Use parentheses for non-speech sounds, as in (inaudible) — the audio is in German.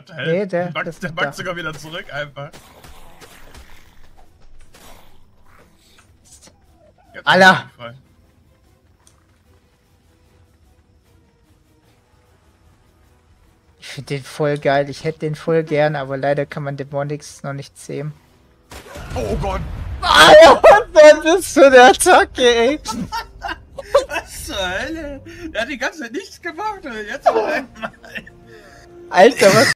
What the hell? Nee, der- backt, der backt sogar wieder zurück einfach. Jetzt Alter. Ich finde den voll geil. Ich hätte den voll gern, aber leider kann man Demonics noch nicht sehen. Oh Gott! Alter, was ist bist du der Attacke, ey? (laughs) Was zur Hölle? Der hat die ganze Zeit nichts gemacht. und Jetzt aber einmal. Alter, was